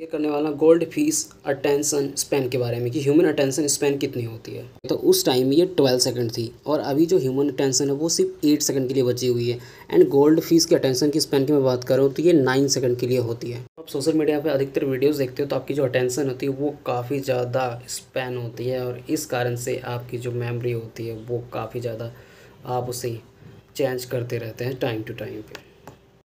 ये करने वाला गोल्ड फ़ीस अटेंशन स्पेन के बारे में कि ह्यूमन अटेंशन स्पेन कितनी होती है। तो उस टाइम में ये ट्वेल्व सेकंड थी और अभी जो ह्यूमन अटेंशन है वो सिर्फ़ एट सेकंड के लिए बची हुई है। एंड गोल्ड फ़ीस की अटेंशन की स्पेन की मैं बात करूँ तो ये नाइन सेकंड के लिए होती है। आप सोशल मीडिया पर अधिकतर वीडियोस देखते हो तो आपकी जो अटेंशन होती है वो काफ़ी ज़्यादा स्पेन होती है और इस कारण से आपकी जो मेमरी होती है वो काफ़ी ज़्यादा आप उसे चेंज करते रहते हैं टाइम टू टाइम पर